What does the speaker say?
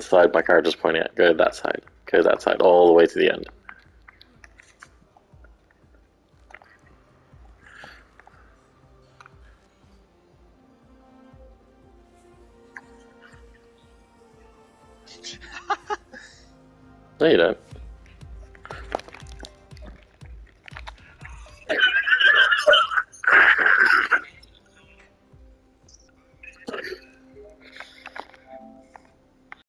The side my character's pointing at. Go that side. Go that side all the way to the end. No, you don't.